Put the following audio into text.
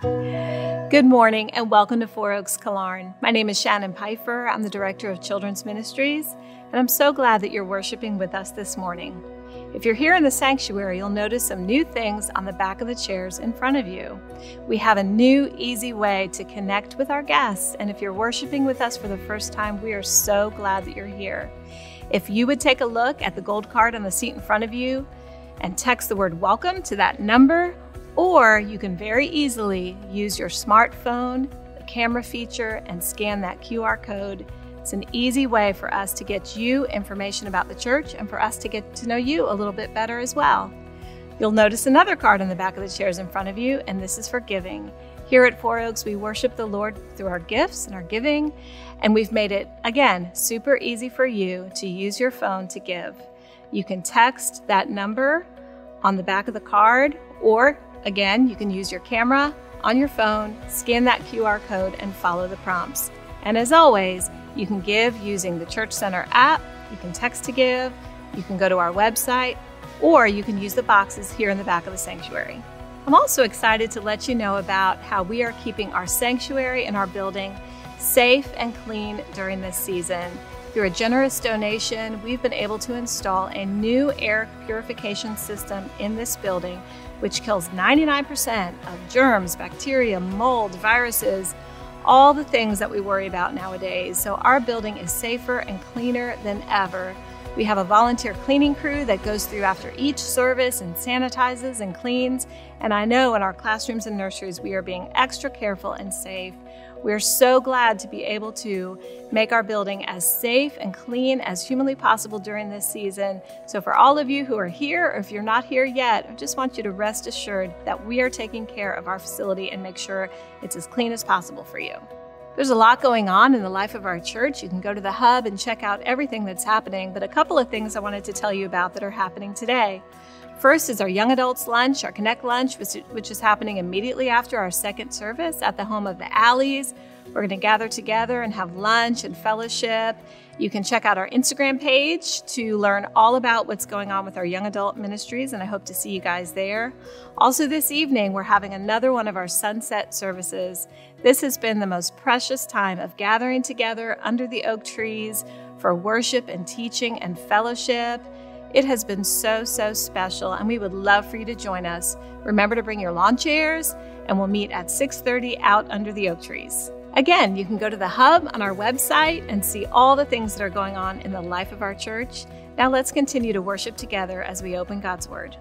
Good morning and welcome to Four Oaks Killearn. My name is Shannon Pfeiffer. I'm the Director of Children's Ministries, and I'm so glad that you're worshiping with us this morning. If you're here in the sanctuary, you'll notice some new things on the back of the chairs in front of you. We have a new, easy way to connect with our guests, and if you're worshiping with us for the first time, we are so glad that you're here. If you would take a look at the gold card on the seat in front of you and text the word welcome to that number, or you can very easily use your smartphone, the camera feature, and scan that QR code. It's an easy way for us to get you information about the church and for us to get to know you a little bit better as well. You'll notice another card on the back of the chairs in front of you, and this is for giving. Here at Four Oaks, we worship the Lord through our gifts and our giving, and we've made it, again, super easy for you to use your phone to give. You can text that number on the back of the card, or Again, you can use your camera on your phone, scan that QR code, and follow the prompts. And as always, you can give using the Church Center app, you can text to give, you can go to our website, or you can use the boxes here in the back of the sanctuary. I'm also excited to let you know about how we are keeping our sanctuary and our building safe and clean during this season. Through a generous donation, we've been able to install a new air purification system in this building which kills 99% of germs, bacteria, mold, viruses, all the things that we worry about nowadays. So our building is safer and cleaner than ever. We have a volunteer cleaning crew that goes through after each service and sanitizes and cleans. And I know in our classrooms and nurseries, we are being extra careful and safe. We're so glad to be able to make our building as safe and clean as humanly possible during this season. So, for all of you who are here, or if you're not here yet, I just want you to rest assured that we are taking care of our facility and make sure it's as clean as possible for you. There's a lot going on in the life of our church. You can go to the hub and check out everything that's happening, but a couple of things I wanted to tell you about that are happening today. First is our Young Adults Lunch, our Connect Lunch, which is happening immediately after our second service at the home of the Alleys. We're going to gather together and have lunch and fellowship. You can check out our Instagram page to learn all about what's going on with our young adult ministries, and I hope to see you guys there. Also, this evening, we're having another one of our sunset services. This has been the most precious time of gathering together under the oak trees for worship and teaching and fellowship. It has been so, so special, and we would love for you to join us. Remember to bring your lawn chairs, and we'll meet at 6:30 out under the oak trees. Again, you can go to the hub on our website and see all the things that are going on in the life of our church. Now let's continue to worship together as we open God's Word.